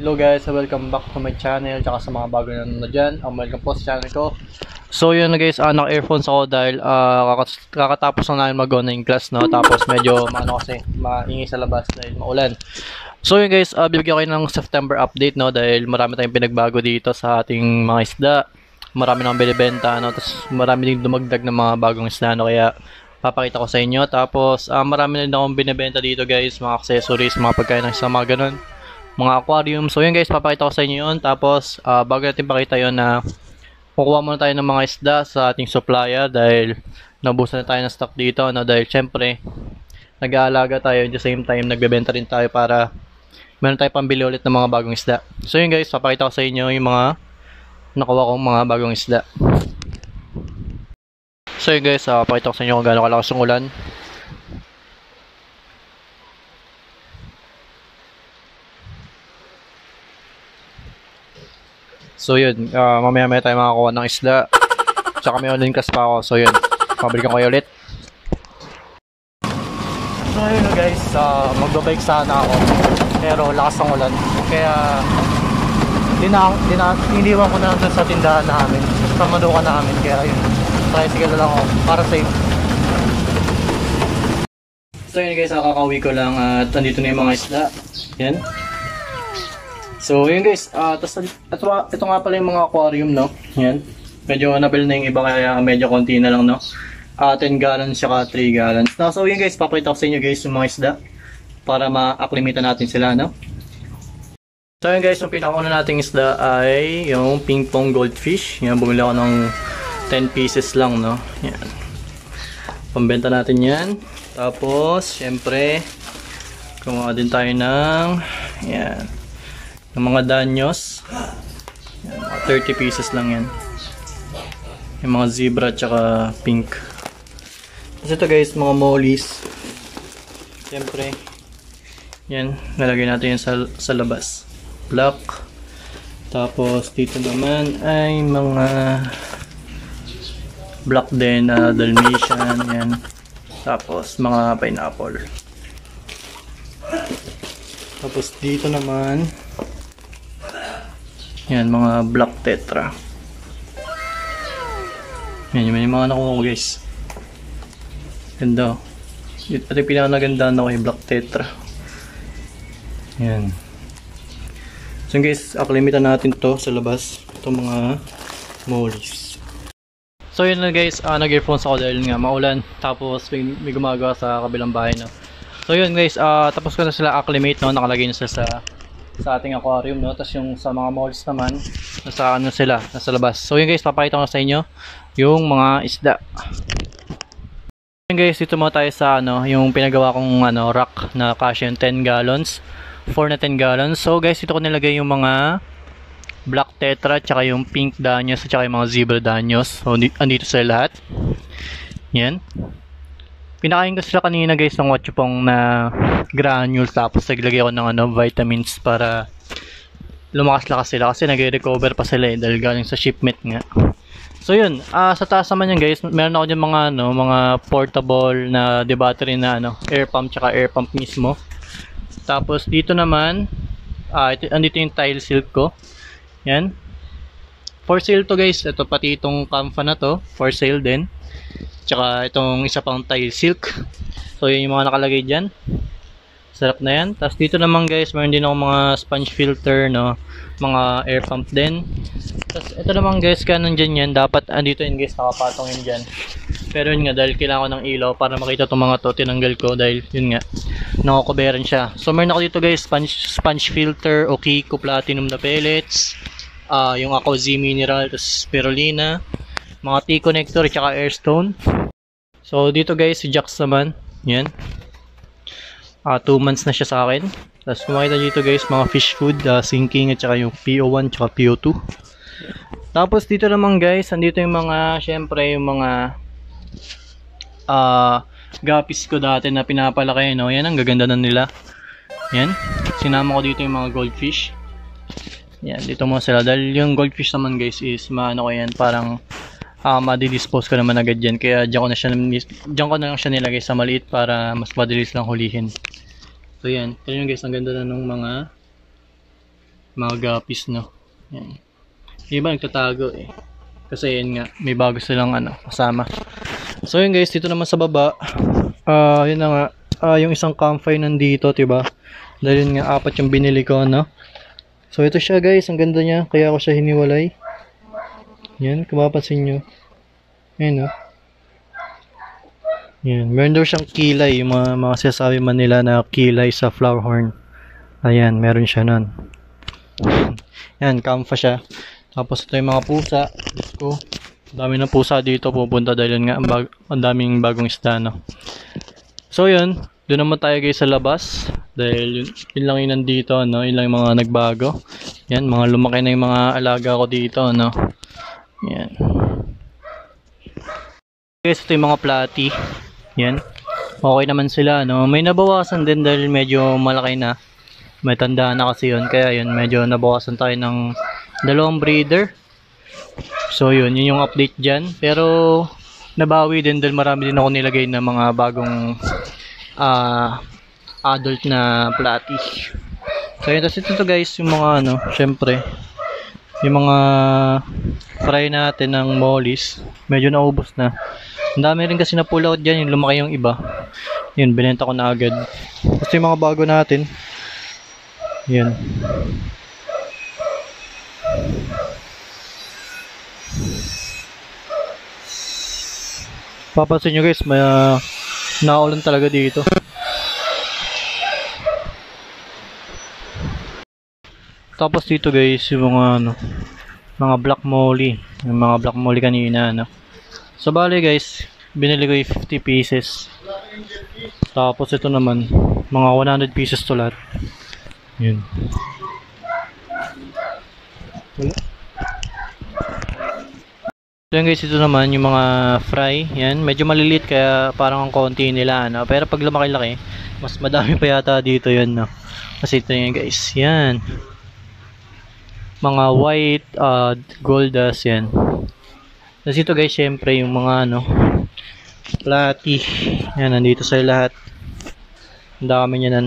Hello guys, welcome back to my channel tsaka sa mga bago na nanonood dyan. Um, welcome po sa channel ko. So yun na guys, uh, naka-earphones ako dahil uh, kakat- kakatapos lang namin mag-online class no. Tapos medyo maano kasi, maingay sa labas dahil maulan. So yun guys, uh, bibigyan ko kayo ng September update no dahil marami tayong pinagbago dito sa ating mga isda. Marami nang binibenta no, tapos marami din dumagdag ng mga bagong isda no kaya papakita ko sa inyo. Tapos uh, marami din akong binibenta dito guys, mga accessories, mga pagkain ng isda, mga ganun mga aquarium. So yun guys, papakita ko sa inyo yun. Tapos uh, bago natin pakita yun na kukuha muna tayo ng mga isda sa ating supplier dahil nabusan na tayo ng stock dito. No? Dahil syempre, nag-aalaga tayo at the same time nagbebenta rin tayo para meron tayo pambili ulit ng mga bagong isda. So yun guys, papakita ko sa inyo yung mga nakuha kong mga bagong isda. So yun guys, uh, papakita ko sa inyo kung gaano kalakas yung ulan. So yun, uh, mamaya maya tayo makakuha ng isda. Tsaka may online class pa ako. So yun, pabalikan ko kayo ulit. So yun guys, uh, magbabike sana ako. Pero lakas ng ulan. Kaya dina, dina, iniwan ko na lang sa tindahan namin. Sa maduka namin. Kaya yun, tricycle lang ako para safe. So yun guys, kakauwi ko lang at andito na yung mga isda. Yan. So, yun guys, uh, tas, ito, ito nga pala yung mga aquarium, no? Yan. Medyo nabil na yung iba kaya medyo konti na lang, no? Uh, 10 gallons saka 3 gallons. No, so, yun guys, papakita ko sa inyo guys yung mga isda para ma-acclimate natin sila, no? So, yun guys, yung pinakauna nating isda ay yung ping pong goldfish. Yan, bumili ako ng 10 pieces lang, no? Yan. Pambenta natin yan. Tapos, syempre, kumuha din tayo ng, yan, ng mga danyos. Yan, mga 30 pieces lang yan. Yung mga zebra tsaka pink. Tapos ito guys, mga mollies. Siyempre, yan, nalagay natin yan sa, sa labas. Black. Tapos dito naman ay mga black din uh, Dalmatian. Yan. Tapos mga pineapple. Tapos dito naman yan, mga black tetra. Yan, yung mga nakuha ko guys. Ganda. Ito yung pinakanaganda na yung black tetra. Yan. So guys, aklimitan natin to sa labas. Itong mga mollies. So yun na guys, uh, nag-earphones ako dahil nga maulan. Tapos may, may gumagawa sa kabilang bahay no. So yun guys, uh, tapos ko na sila acclimate no, nakalagay na sila sa sa ating aquarium no? Tapos yung sa mga molds naman nasa ano sila nasa labas. So yun guys papakita ko sa inyo yung mga isda. Yun guys dito mo tayo sa ano yung pinagawa kong ano rack na kasya yung 10 gallons. 4 na 10 gallons. So guys dito ko nilagay yung mga black tetra tsaka yung pink danyos tsaka yung mga zebra danyos. So andito sa lahat. Yan Pinakain ko sila kanina guys ng watchupong na granules tapos naglagay ako ng ano, vitamins para lumakas-lakas sila kasi nagre-recover pa sila eh dahil galing sa shipment nga. So yun, uh, sa taas naman yan guys, meron ako dyan mga ano, mga portable na de battery na ano, air pump tsaka air pump mismo. Tapos dito naman, uh, ito, andito yung tile silk ko. Yan. For sale to guys, ito pati itong kamfa na to, for sale din. Tsaka itong isa pang tile silk. So yun yung mga nakalagay dyan. Sarap na yan. Tapos dito naman guys, meron din ako mga sponge filter, no? Mga air pump din. Tapos ito naman guys, kanon dyan yan. Dapat andito yun guys, nakapatong yun dyan. Pero yun nga, dahil kailangan ko ng ilaw para makita itong mga to, tinanggal ko dahil yun nga, nakakoberan siya. So meron ako dito guys, sponge, sponge filter, Okiko Platinum na pellets, uh, yung Ako Z Mineral, tapos spirulina, mga T-connector, tsaka airstone. So, dito guys, si Jax naman. Yan. 2 uh, ah, months na siya sa akin. Tapos, kumakita dito guys, mga fish food, uh, sinking, at saka yung PO1, tsaka PO2. Tapos, dito naman guys, andito yung mga, syempre, yung mga uh, gapis ko dati na pinapalaki, no? Yan, ang gaganda na nila. Yan. Sinama ko dito yung mga goldfish. Yan, dito mo sila. Dahil yung goldfish naman guys is, maano ko yan, parang uh, madi-dispose ko naman agad yan. Kaya dyan ko na siya, dyan ko na lang siya nilagay sa maliit para mas madalis lang hulihin. So yan. Yung guys, ang ganda na ng mga Mga guppies, no? Yan. Yung iba nagtatago eh. Kasi yun nga, may bago silang ano, kasama. So yun guys, dito naman sa baba, ah yun na nga, ah yung isang campfire nandito, 'di ba? Dahil yun nga, apat yung binili ko, no? So ito siya guys, ang ganda niya, kaya ako siya hiniwalay. Yan, kung mapapansin nyo. Ayan, no? Yan, meron daw siyang kilay, yung mga, mga sinasabi man nila na kilay sa flower horn. Ayan, meron siya nun. Yan, kamfa siya. Tapos ito yung mga pusa. Diyos ko. Dami ng pusa dito pupunta dahil nga ang, bag- ang daming bagong isda, no? So yun, doon naman tayo guys sa labas. Dahil yun, yun lang yung nandito, no? Yun lang yung mga nagbago. Yan, mga lumaki na yung mga alaga ko dito, no? Yan. Guys, ito yung mga platy. Yan. Okay naman sila, no? May nabawasan din dahil medyo malaki na. May tanda na kasi yun. Kaya yun, medyo nabawasan tayo ng dalawang breeder. So yun, yun yung update dyan. Pero nabawi din dahil marami din ako nilagay na mga bagong ah adult na platy. So yun, tapos ito guys, yung mga ano, syempre, yung mga fry natin ng mollies, medyo naubos na. Ang dami rin kasi na pull out dyan, yung lumaki yung iba. Yun, binenta ko na agad. Tapos yung mga bago natin, yun. Papansin nyo guys, may uh, naulan talaga dito. Tapos dito guys, yung mga ano, mga black molly. Yung mga black molly kanina, ano. So bali guys, binili ko yung 50 pieces. Tapos ito naman, mga 100 pieces to lahat. Yun. Wala. So yun guys, ito naman yung mga fry. Yan, medyo maliliit kaya parang ang konti nila. Ano? Pero pag lumaki-laki, mas madami pa yata dito yun. No? Kasi ito yun guys. Yan. Mga white, uh, gold dust yan. Tapos ito guys, syempre yung mga ano, platy. Yan, nandito sa lahat. Ang dami niya.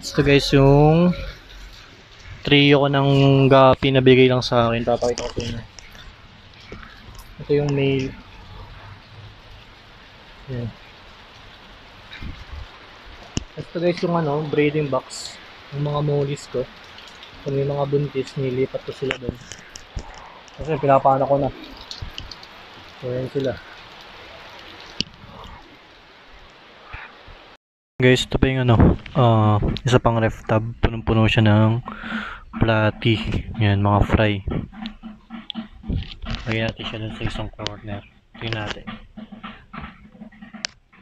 Ito guys, yung trio ko ng gapi na bigay lang sa akin. Papakita ko inyo. Ito yung male. Yan. Ito guys yung ano, breeding box. Yung mga mollies ko. Kung may mga buntis, nilipat ko sila doon. Kasi pinapano ko na. So yan sila. Guys, ito pa yung ano, ah, isa pang ref tab. Punong-puno siya ng platy. Yan, mga fry. Lagyan natin siya dun sa isang corner. Tingnan natin.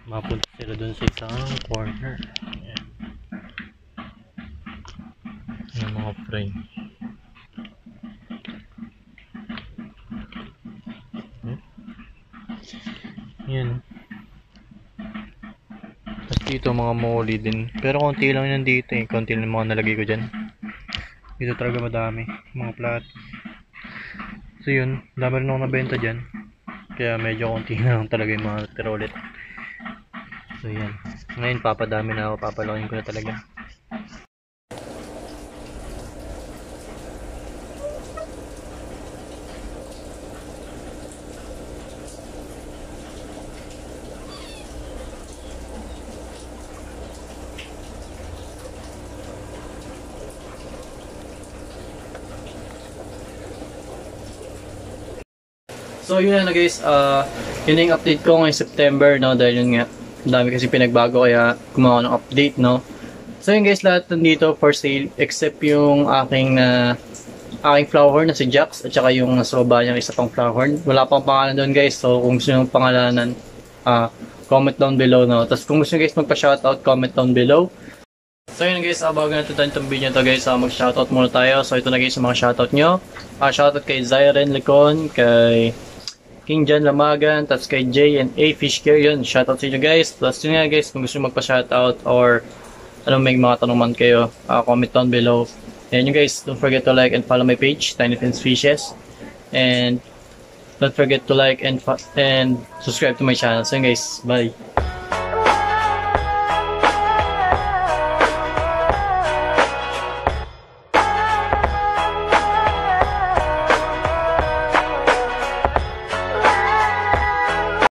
Mapunta sila dun sa isang corner. Yung mga fry. Hmm? Yan. Tapos dito mga molly din. Pero konti lang yun nandito eh. Konti lang mga nalagay ko dyan. Dito talaga madami. Mga plat. So yun. Dami rin ako nabenta dyan. Kaya medyo konti na lang talaga yung mga tira. So yan. Ngayon papadami na ako. Papalakin ko na talaga. So yun na guys, uh, yun yung update ko ngayong September, no? Dahil yun nga, dami kasi pinagbago kaya gumawa ng update, no? So yun guys, lahat nandito for sale except yung aking na aking flower na si Jax at saka yung nasa baba niyang isa pang flower. Wala pang pangalan doon guys, so kung gusto nyo pangalanan, uh, comment down below, no? Tapos kung gusto nyo guys magpa-shoutout, comment down below. So yun guys, uh, bago natin tayo itong video to guys, uh, mag-shoutout muna tayo. So ito na guys yung mga shoutout nyo. Uh, shoutout kay Zyren Lecon, kay King John Lamagan, tapos kay J and A Fishcare, yun, shoutout sa inyo guys. Tapos yun nga guys, kung gusto magpa-shoutout or ano may mga tanong man kayo, uh, comment down below. And you guys, don't forget to like and follow my page, Tiny Fins Fishes. And don't forget to like and and subscribe to my channel. So guys, bye!